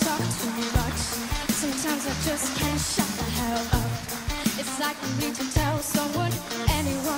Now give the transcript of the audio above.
talk too much. Sometimes I just can't shut the hell up. It's like I need to tell someone, anyone.